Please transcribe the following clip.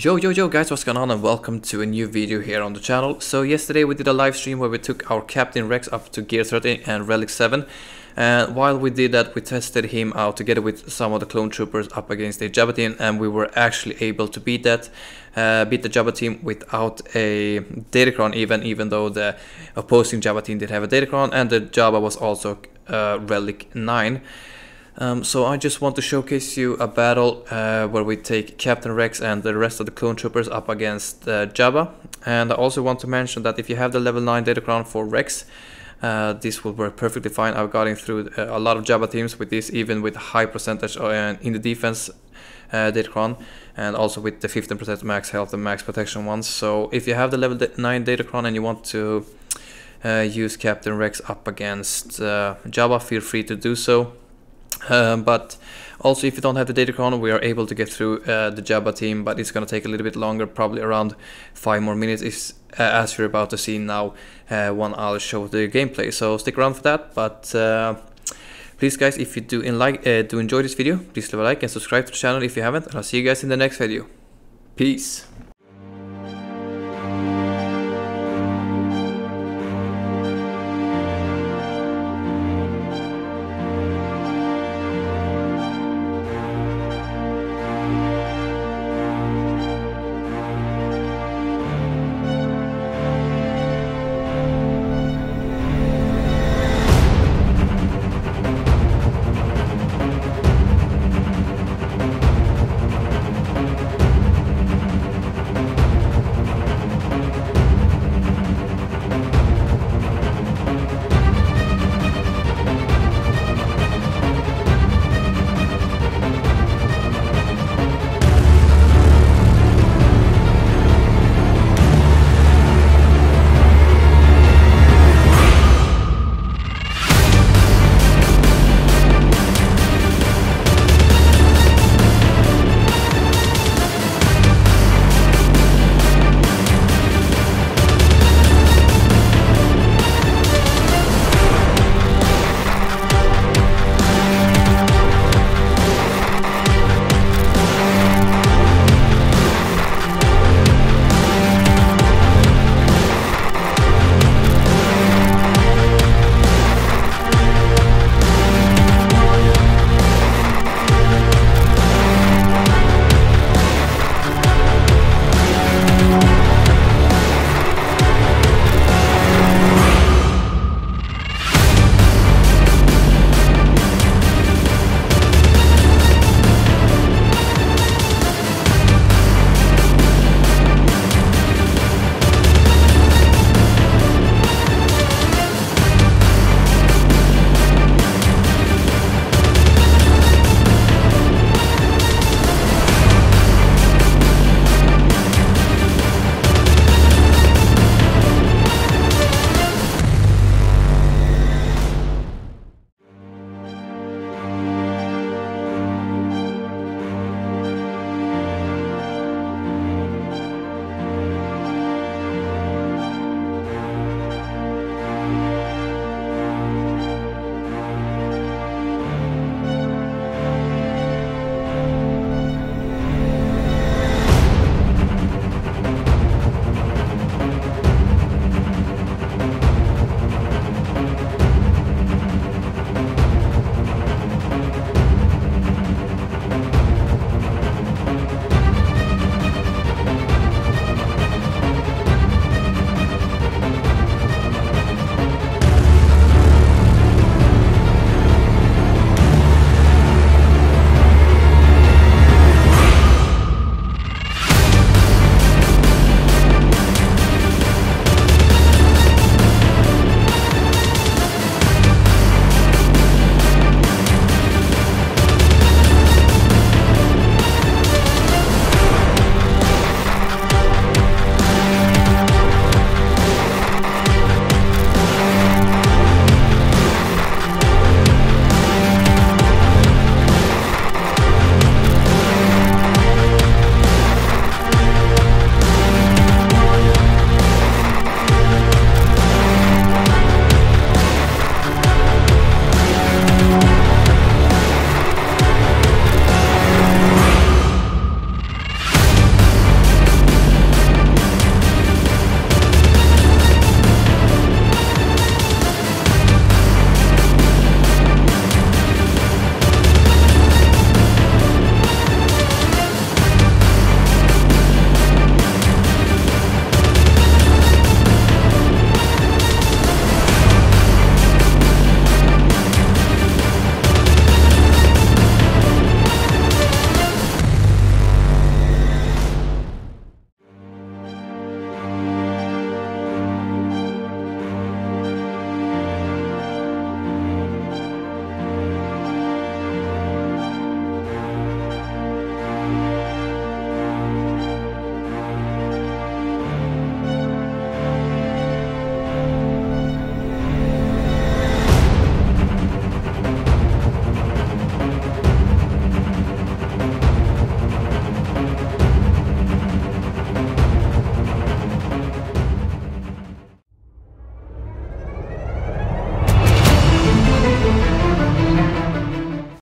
Yo yo yo guys what's going on and welcome to a new video here on the channel. So yesterday we did a live stream where we took our Captain Rex up to gear 30 and relic 7 and while we did that we tested him out together with some of the clone troopers up against a Jabba team and we were actually able to beat that uh, beat the Jabba team without a Datacron even even though the opposing Jabba team did have a Datacron and the Jabba was also uh, relic 9. Um, so I just want to showcase you a battle uh, where we take Captain Rex and the rest of the clone troopers up against uh, Jabba. And I also want to mention that if you have the level 9 Datacron for Rex, uh, this will work perfectly fine. I've gotten through uh, a lot of Jabba teams with this, even with high percentage uh, in the defense uh, Datacron, and also with the 15% max health and max protection ones. So if you have the level 9 Datacron and you want to use Captain Rex up against Jabba, feel free to do so. Um, but also if you don't have the Datacron we are able to get through uh, the Jabba team but it's gonna take a little bit longer probably around 5 more minutes uh, as you're about to see now uh, when I'll show the gameplay. So stick around for that but uh, please guys if you do, like, uh, do enjoy this video please leave a like and subscribe to the channel if you haven't and I'll see you guys in the next video. Peace